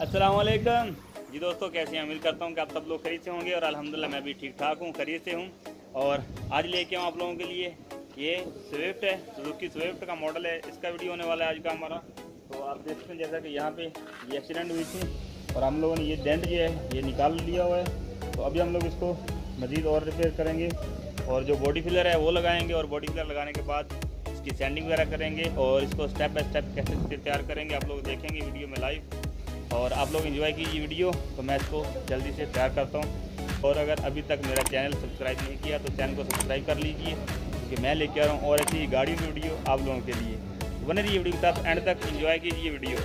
असलकम जी दोस्तों, कैसे हैं? उम्मीद करता हूँ कि आप सब लोग खरीद से होंगे और अल्हम्दुलिल्लाह मैं भी ठीक ठाक हूँ खरीद से हूँ। और आज लेके आऊँ आप लोगों के लिए ये स्विफ्ट है सुजुकी स्विफ्ट का मॉडल है। इसका वीडियो होने वाला है आज का हमारा। तो आप देखते हैं जैसा कि यहाँ पे ये एक्सीडेंट हुई थी और हम लोगों ने ये डेंट जो है, ये निकाल लिया हुआ है। तो अभी हम लोग इसको मज़ीद और रिपेयर करेंगे और जो बॉडी फिलर है वो लगाएँगे और बॉडी फिलर लगाने के बाद इसकी सैंडिंग वगैरह करेंगे और इसको स्टेप बाय स्टेप कैसे तैयार करेंगे आप लोग देखेंगे वीडियो में लाइव और आप लोग इन्जॉय कीजिए वीडियो तो मैं इसको जल्दी से तैयार करता हूँ। और अगर अभी तक मेरा चैनल सब्सक्राइब नहीं किया तो चैनल को सब्सक्राइब कर लीजिए, क्योंकि मैं लेके आ रहा हूँ और ऐसी गाड़ियों की वीडियो आप लोगों के लिए। बने रहिए वीडियो के साथ एंड तक इन्जॉय कीजिए वीडियो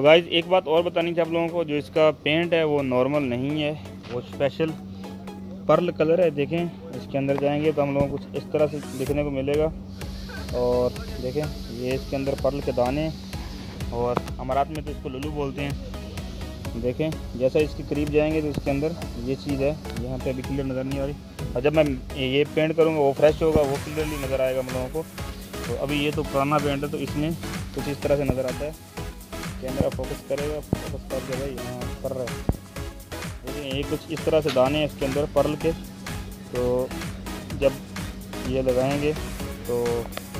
तो गाइज़ एक बात और बतानी थी आप लोगों को, जो इसका पेंट है वो नॉर्मल नहीं है, वो स्पेशल पर्ल कलर है, देखें, इसके अंदर जाएँगे तो हम लोगों को कुछ इस तरह से देखने को मिलेगा। और देखें, ये इसके अंदर पर्ल के दाने और हमारात में तो इसको लुलू बोलते हैं। देखें, जैसा इसके करीब जाएँगे तो इसके अंदर ये चीज़ है, यहाँ पे अभी क्लियर नज़र नहीं आ रही। और जब मैं ये पेंट करूँगा, वो फ्रेश होगा, वो क्लियरली नज़र आएगा हम लोगों को। तो अभी ये तो पुराना पेंट है तो इसमें कुछ इस तरह से नज़र आता है। कैमरा फोकस करेगा फोकस कर देगा यहाँ कर रहा है। देखिए ये कुछ इस तरह से दाने हैं इसके अंदर पर्ल के। तो जब ये लगाएँगे तो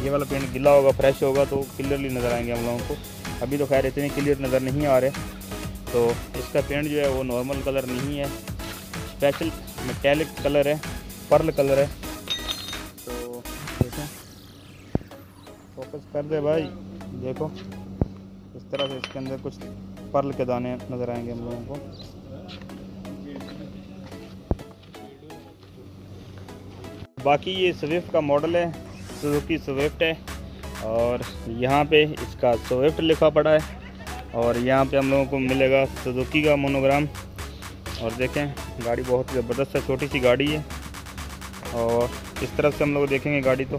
ये वाला पेंट गिला होगा फ्रेश होगा तो क्लियरली नज़र आएँगे हम लोगों को। अभी तो खैर इतने क्लियर नज़र नहीं आ रहे। तो इसका पेंट जो है वो नॉर्मल कलर नहीं है। स्पेशल मेटेलिक कलर है, पर्ल कलर है। तो देखें। फोकस कर दे भाई, देखो। तरह से इसके अंदर कुछ पर्ल के दाने नज़र आएँगे हम लोगों को। बाकी ये स्विफ्ट का मॉडल है, सुजुकी स्विफ्ट है, और यहाँ पे इसका स्विफ्ट लिखा पड़ा है, और यहाँ पे हम लोगों को मिलेगा सुजुकी का मोनोग्राम। और देखें, गाड़ी बहुत ज़बरदस्त है, छोटी सी गाड़ी है, और इस तरफ़ से हम लोग देखेंगे गाड़ी तो।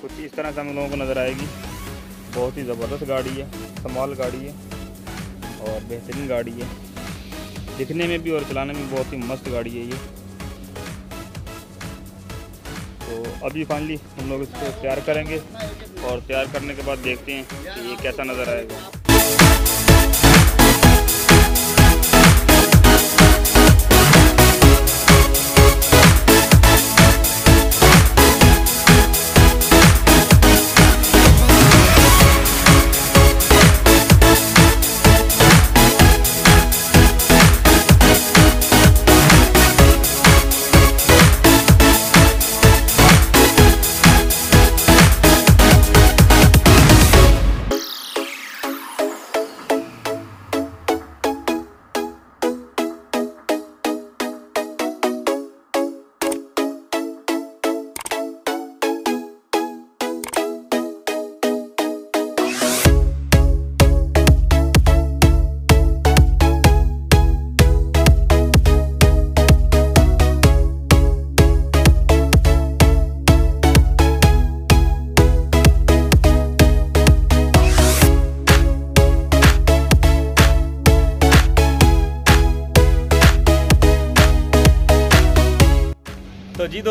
कुछ इस तरह से हम लोगों को नज़र आएगी, बहुत ही ज़बरदस्त गाड़ी है। कमाल गाड़ी है और बेहतरीन गाड़ी है। दिखने में भी और चलाने में बहुत ही मस्त गाड़ी है ये। तो अभी फाइनली हम लोग इसको तैयार करेंगे और तैयार करने के बाद देखते हैं कि ये कैसा नज़र आएगा।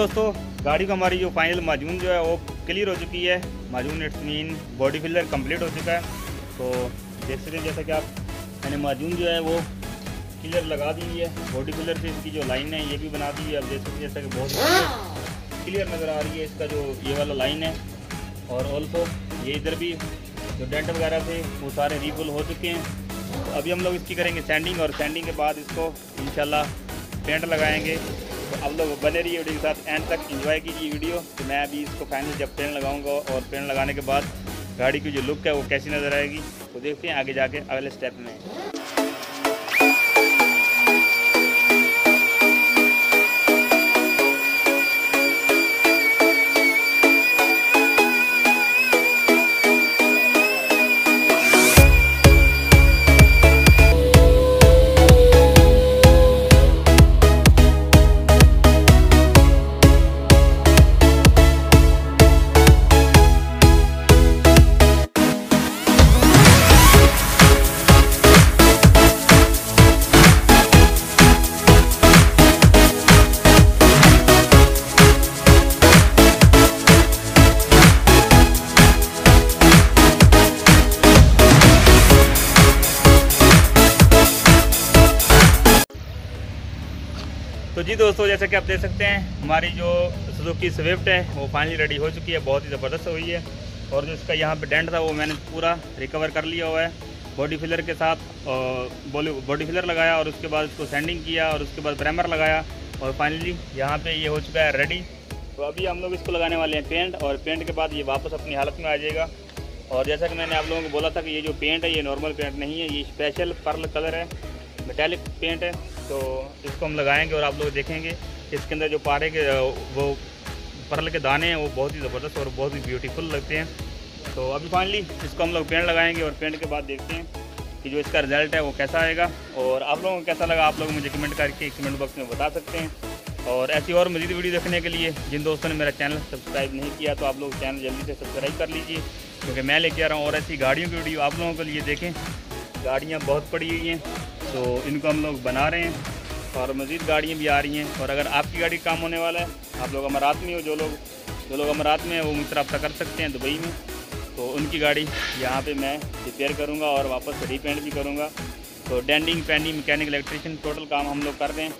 दोस्तों, गाड़ी को हमारी जो फाइनल माजून जो है वो क्लियर हो चुकी है। माजून it's mean body filler complete हो चुका है। तो देख सकते हैं, जैसा कि आप, मैंने माजून जो है वो क्लियर लगा दी है। बॉडी फिलर से इसकी जो लाइन है, ये भी बना दी है। अब देख सकते जैसा कि बहुत क्लियर नज़र आ रही है इसका जो ये वाला लाइन है। और ऑल्सो ये इधर भी, जो डेंट वगैरह थे वो सारे रीफुल हो चुके हैं। तो अभी हम लोग इसकी करेंगे सैंडिंग और सैंडिंग के बाद इसको, इंशाल्लाह पेंट लगाएँगे। तो आप लोग बने रहिए वीडियो के साथ एंड तक एंजॉय कीजिए वीडियो। तो मैं अभी इसको फाइनल जब पेन लगाऊँगा और पेन लगाने के बाद गाड़ी की जो लुक है वो कैसी नज़र आएगी तो देखते हैं आगे जाके अगले स्टेप में। जी दोस्तों, जैसे कि आप देख सकते हैं, हमारी जो सुजुकी स्विफ्ट है, वो फाइनली रेडी हो चुकी है, बहुत ही ज़बरदस्त हुई है। और जो इसका यहाँ पे डेंट था, वो मैंने पूरा रिकवर कर लिया हुआ है। बॉडी फिलर के साथ बॉडी फिलर लगाया और उसके बाद उसको सैंडिंग किया और उसके बाद ब्रैमर लगाया। और फाइनली यहाँ पे ये हो चुका है रेडी तो अभी हम लोग इसको लगाने वाले हैं पेंट और पेंट के बाद ये वापस अपनी हालत में आ जाएगा। और जैसा कि मैंने आप लोगों को बोला था कि ये जो पेंट है, ये नॉर्मल पेंट नहीं है, ये स्पेशल पर्ल कलर है मेटेलिक पेंट है। तो इसको हम लगाएँगे और आप लोग देखेंगे। इसके अंदर जो पारे के, वो परल के दाने हैं, वो बहुत ही ज़बरदस्त और बहुत ही ब्यूटीफुल लगते हैं। तो अभी फाइनली इसको हम लोग पेड़ लगाएँगे और पेंट के बाद देखते हैं कि जो इसका रिज़ल्ट है वो कैसा आएगा। और आप लोगों को कैसा लगा, आप लोग मुझे कमेंट करके कमेंट बॉक्स में बता सकते हैं। और ऐसी और मज़ीद वीडियो देखने के लिए, जिन दोस्तों ने मेरा चैनल सब्सक्राइब नहीं किया तो आप लोग चैनल जल्दी से सब्सक्राइब कर लीजिए, क्योंकि मैं लेके आ रहा हूँ और ऐसी गाड़ियों की वीडियो आप लोगों के लिए देखें। गाड़ियाँ बहुत पड़ी हुई हैं। तो इनको हम लोग बना रहे हैं और मज़ीद गाड़ियाँ भी आ रही हैं। और अगर आपकी गाड़ी काम होने वाला है, आप लोग अमरात में हो, जो लोग जो लोग अमरात में हैं, वो मुझसे रब्ता कर सकते हैं दुबई में। तो उनकी गाड़ी यहाँ पे मैं रिपेयर करूँगा और वापस रीपेंट भी करूँगा। तो denting painting mechanic electrician total काम हम लोग कर रहे हैं।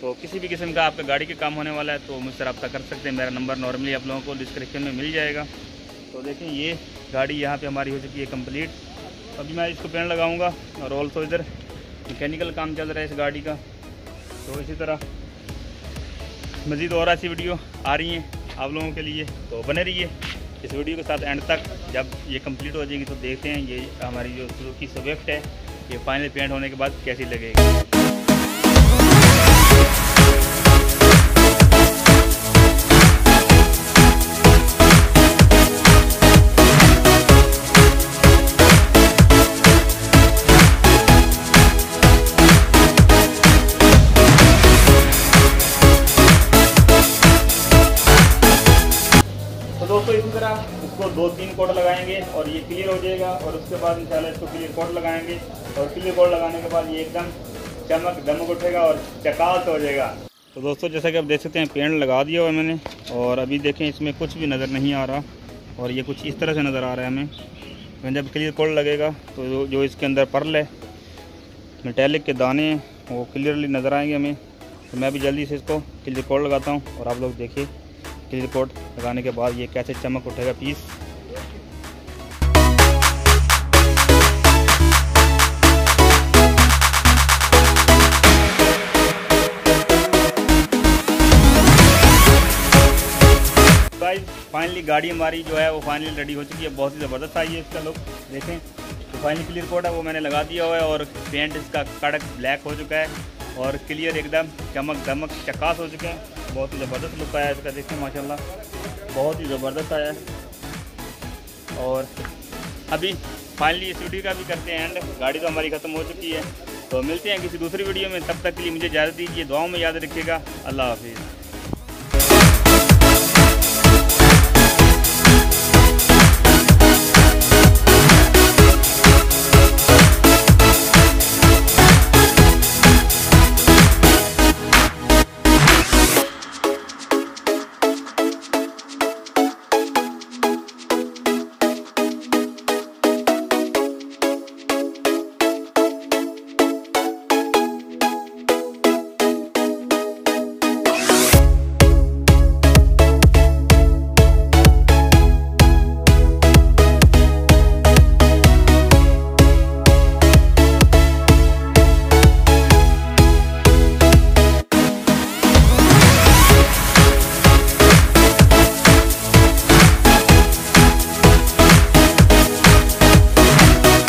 तो किसी भी किस्म का आपका गाड़ी के काम होने वाला है तो मुझसे रब्ता कर सकते हैं। मेरा नंबर नॉर्मली आप लोगों को डिस्क्रिप्शन में मिल जाएगा। तो देखें, ये गाड़ी यहाँ पे हमारी हो चुकी है कंप्लीट अभी मैं इसको पेंट लगाऊँगा और ऑल्सो इधर मैकेनिकल काम चल रहा है इस गाड़ी का। तो इसी तरह मज़ीद और ऐसी वीडियो आ रही हैं आप लोगों के लिए। तो बने रहिए इस वीडियो के साथ एंड तक। जब ये कंप्लीट हो जाएगी तो देखते हैं ये हमारी जो सुजुकी स्विफ्ट है, ये फाइनल पेंट होने के बाद कैसी लगेगी। इसको दो तीन कोड लगाएँगे और ये क्लियर हो जाएगा और उसके बाद इंशाल्लाह इसको क्लियर कोड लगाएँगे और क्लियर कोड लगाने के बाद ये एकदम चमक दमक उठेगा और चकास हो जाएगा। तो दोस्तों जैसा कि आप देख सकते हैं पेंट लगा दिया हुआ मैंने और अभी देखें इसमें कुछ भी नज़र नहीं आ रहा और ये कुछ इस तरह से नज़र आ रहा है हमें। तो जब क्लियर कोड लगेगा तो जो, इसके अंदर पर्ल है मेटेलिक के दाने हैं वो क्लियरली नज़र आएँगे हमें। तो मैं भी जल्दी से इसको क्लियर कोड लगाता हूँ और आप लोग देखिए। क्लियर कोट लगाने के बाद ये कैसे चमक उठेगा पीस? फाइनली गाड़ी हमारी जो है वो फाइनली रेडी हो चुकी है। बहुत ही ज़बरदस्त आई है इसका लुक देखें तो फाइनली क्लियर कोट है, वो मैंने लगा दिया हुआ है और पेंट इसका कड़क ब्लैक हो चुका है। और क्लियर एकदम चमक दमक चकास हो चुके हैं। बहुत ही ज़बरदस्त लुक आया इसका, देखिए, माशाल्लाह। बहुत ही ज़बरदस्त आया है। और अभी फाइनली इस वीडियो का भी करते हैं एंड गाड़ी तो हमारी ख़त्म हो चुकी है। तो मिलते हैं किसी दूसरी वीडियो में। तब तक के लिए मुझे इजाज़त दीजिए, दुआओं में याद रखिएगा। अल्लाह हाफिज़।